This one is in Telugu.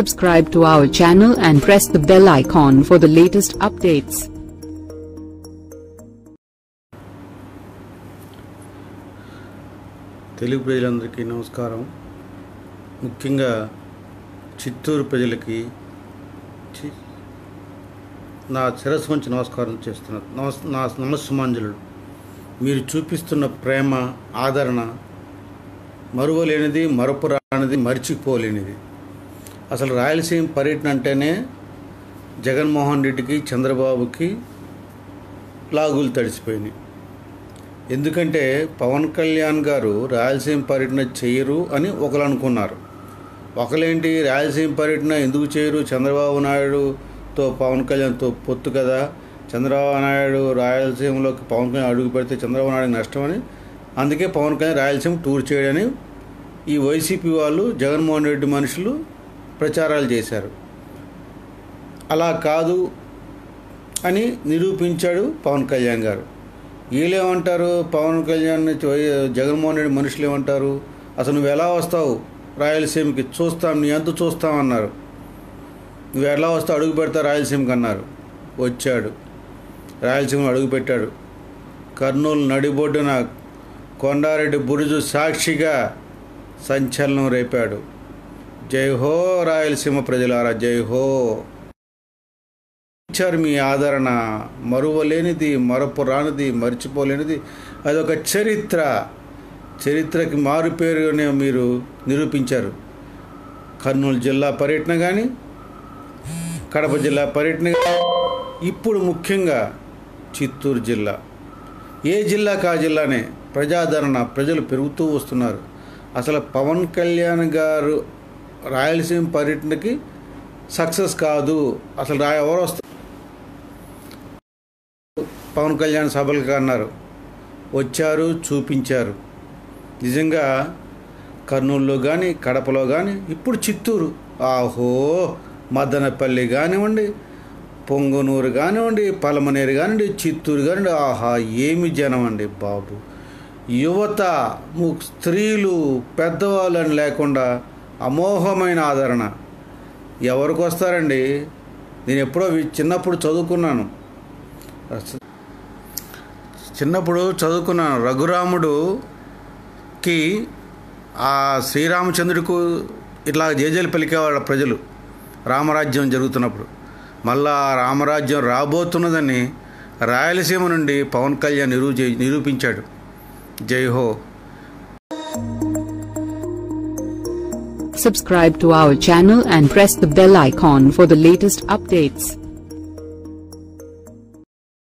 Subscribe to our channel and press the bell icon for the latest updates. Telugu ప్రజలందరికీ నమస్కారం. ముఖ్యంగా చిత్తూరు ప్రజలకి చి- నా శిరస్సు నుంచి నమస్కారం చేస్తున్నా నమస్ నా నమస్సుమాంజలుడు. మీరు చూపిస్తున్న ప్రేమ ఆదరణ మరువలేనిది మరపురానిది మర్చిపోలేనిది. అసలు రాయలసీమ పర్యటన అంటేనే జగన్మోహన్ రెడ్డికి చంద్రబాబుకి లాగులు తడిసిపోయినాయి. ఎందుకంటే పవన్ కళ్యాణ్ గారు రాయలసీమ పర్యటన చేయరు అని ఒకరు అనుకున్నారు. ఒకలేంటి రాయలసీమ పర్యటన ఎందుకు చేయరు? చంద్రబాబు నాయుడుతో పవన్ కళ్యాణ్తో పొత్తు కదా. చంద్రబాబు నాయుడు రాయలసీమలోకి పవన్ కళ్యాణ్ అడుగు పెడితే చంద్రబాబు నాయుడు నష్టమని అందుకే పవన్ కళ్యాణ్ రాయలసీమ టూర్ చేయడని ఈ వైసీపీ వాళ్ళు జగన్మోహన్ రెడ్డి మనుషులు ప్రచారాలు చేశారు. అలా కాదు అని నిరూపించాడు పవన్ కళ్యాణ్ గారు. వీళ్ళేమంటారు? పవన్ కళ్యాణ్ జగన్మోహన్ రెడ్డి మనుషులు ఏమంటారు? అసలు నువ్వు ఎలా వస్తావు? రాయలసీమకి చూస్తాం నీ అంత చూస్తాం అన్నారు. నువ్వు ఎలా వస్తావు అడుగు పెడతా రాయలసీమకి అన్నారు. వచ్చాడు. రాయలసీమ అడుగుపెట్టాడు. కర్నూలు నడిబొడ్డున కొండారెడ్డి బురుజు సాక్షిగా సంచలనం రేపాడు. జై హో రాయలసీమ ప్రజలారా జై హో ఇచ్చారు మీ ఆదరణ మరువలేనిది మరపు రానిది మర్చిపోలేనిది. అదొక చరిత్ర. చరిత్రకి మారు పేరునే మీరు నిరూపించారు. కర్నూలు జిల్లా పర్యటన కానీ కడప జిల్లా పర్యటన ఇప్పుడు ముఖ్యంగా చిత్తూరు జిల్లా. ఏ జిల్లా కా జిల్లానే ప్రజాదరణ ప్రజలు పెరుగుతూ వస్తున్నారు. అసలు పవన్ కళ్యాణ్ గారు రాయలసీమ పర్యటనకి సక్సెస్ కాదు. అసలు రా ఎవరు వస్తారు? పవన్ కళ్యాణ్ సభలకు అన్నారు. వచ్చారు చూపించారు. నిజంగా కర్నూలులో కానీ కడపలో కానీ ఇప్పుడు చిత్తూరు. ఆహో మదనపల్లి కానివ్వండి పొంగనూరు కానివ్వండి పలమనేరు కానివ్వండి చిత్తూరు కానివ్వండి ఆహా ఏమి జనం అండి బాబు. యువత ము- స్త్రీలు పెద్దవాళ్ళు అని లేకుండా అమోఘమైన ఆదరణ. ఎవరికి వస్తారండి? నేను ఎప్పుడో వి- చిన్నప్పుడు చదువుకున్నాను. చిన్నప్పుడు చదువుకున్నాను. రఘురాముడుకి ఆ శ్రీరామచంద్రుడికి ఇట్లా జేజలు పలికేవాళ్ళ ప్రజలు. రామరాజ్యం జరుగుతున్నప్పుడు. మళ్ళా ఆ రామరాజ్యం రాబోతున్నదని రాయలసీమ నుండి పవన్ కళ్యాణ్ నిరూ నిరూపించాడు. జై హో. Subscribe to our channel and press the bell icon for the latest updates.